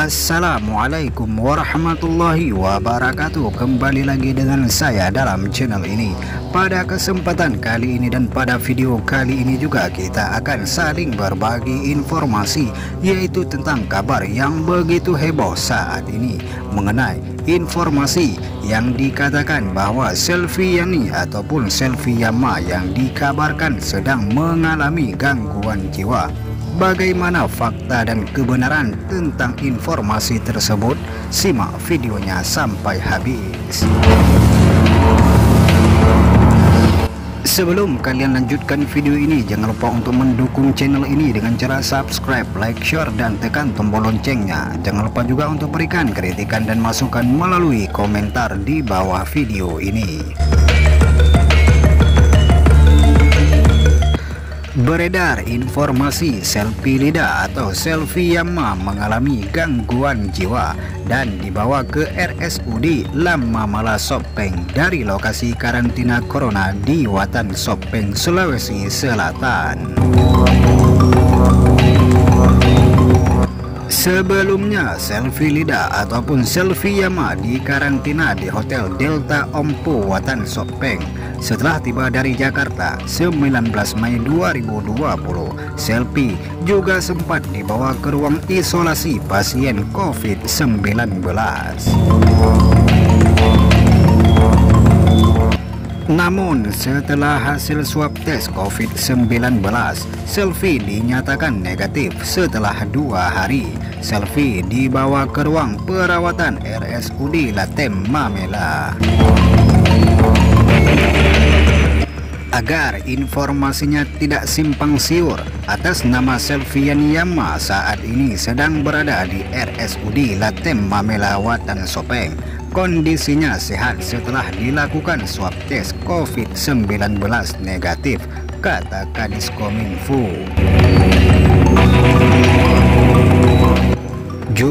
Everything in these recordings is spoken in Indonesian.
Assalamualaikum warahmatullahi wabarakatuh. Kembali lagi dengan saya dalam channel ini. Pada kesempatan kali ini dan pada video kali ini juga Kita akan saling berbagi informasi Yaitu tentang kabar yang begitu heboh saat ini Mengenai informasi yang dikatakan bahwa Selfie Yani ataupun Selfie Yama Yang dikabarkan sedang mengalami gangguan jiwa Bagaimana fakta dan kebenaran tentang informasi tersebut? Simak videonya sampai habis. Sebelum kalian lanjutkan video ini, jangan lupa untuk mendukung channel ini dengan cara subscribe, like, share, dan tekan tombol loncengnya. Jangan lupa juga untuk berikan kritikan dan masukan melalui komentar di bawah video ini. Beredar informasi selfie Lida atau selfie Yama mengalami gangguan jiwa dan dibawa ke RSUD Lama Mala Sopeng dari lokasi karantina corona di Watan Sopeng, Sulawesi Selatan. Sebelumnya, selfie Lida ataupun selfie Yama dikarantina di Hotel Delta Ompo Watan Sopeng. Setelah tiba dari Jakarta 19 Mei 2020, selfie juga sempat dibawa ke ruang isolasi pasien COVID-19. Namun setelah hasil swab tes COVID-19, Selfie dinyatakan negatif setelah dua hari. Selfie dibawa ke ruang perawatan RSUD Latem Mamela. Agar informasinya tidak simpang siur, atas nama Selvian Yama saat ini sedang berada di RSUD Latem Mamela Watan Sopeng Kondisinya sehat setelah dilakukan swab tes COVID-19 negatif, kata Kadis Kominfo.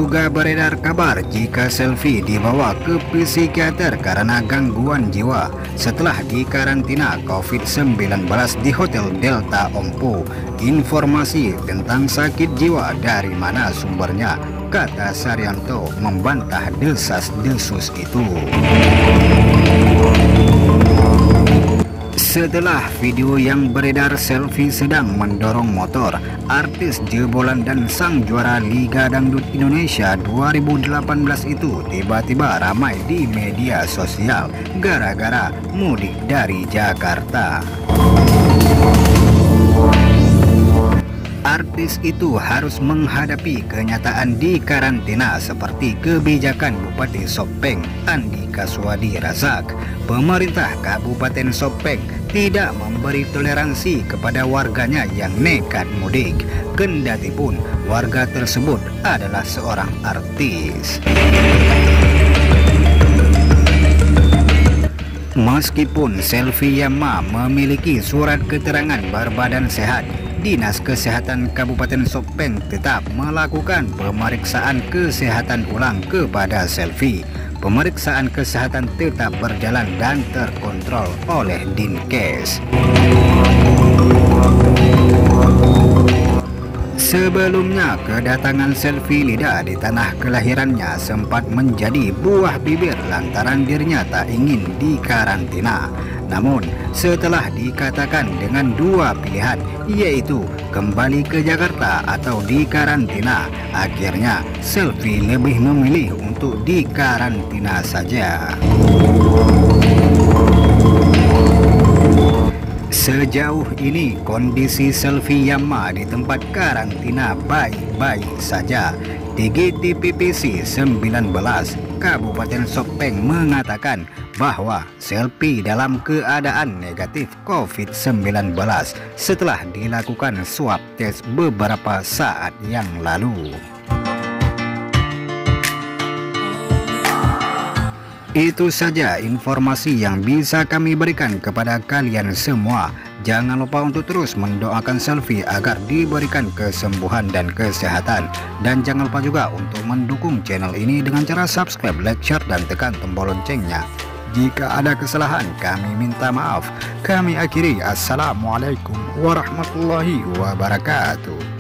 Juga beredar kabar jika selfie dibawa ke psikiater karena gangguan jiwa setelah dikarantina COVID-19 di Hotel Delta Ompo. Informasi tentang sakit jiwa dari mana sumbernya kata Saryanto membantah desas-desus itu. Setelah video yang beredar selfie sedang mendorong motor, artis jebolan dan sang juara Liga Dangdut Indonesia 2018 itu tiba-tiba ramai di media sosial. Gara-gara mudik dari Jakarta artis itu harus menghadapi kenyataan di karantina seperti kebijakan Bupati Sopeng Andi Kaswadi Razak. Pemerintah Kabupaten Sopeng tidak memberi toleransi kepada warganya yang nekat mudik. Kendati pun warga tersebut adalah seorang artis. Meskipun Selfie Yama memiliki surat keterangan berbadan sehat Dinas Kesehatan Kabupaten Sopeng tetap melakukan pemeriksaan kesehatan ulang kepada Selfie. Pemeriksaan kesehatan tetap berjalan dan terkontrol oleh Dinkes. Sebelumnya, kedatangan selfie Lida di tanah kelahirannya sempat menjadi buah bibir lantaran dirinya tak ingin dikarantina. Namun, setelah dikatakan dengan dua pilihan, yaitu kembali ke Jakarta atau dikarantina, akhirnya Selfie lebih memilih untuk dikarantina saja. Sejauh ini kondisi Selfie Yama di tempat karantina baik-baik saja. TGTPPC 19 Kabupaten Sopeng mengatakan bahwa selfie dalam keadaan negatif COVID-19 setelah dilakukan swab tes beberapa saat yang lalu. Itu saja informasi yang bisa kami berikan kepada kalian semua. Jangan lupa untuk terus mendoakan selfie agar diberikan kesembuhan dan kesehatan. Dan jangan lupa juga untuk mendukung channel ini dengan cara subscribe, like, share, dan tekan tombol loncengnya. Jika ada kesalahan kami minta maaf. Kami akhiri Assalamualaikum warahmatullahi wabarakatuh.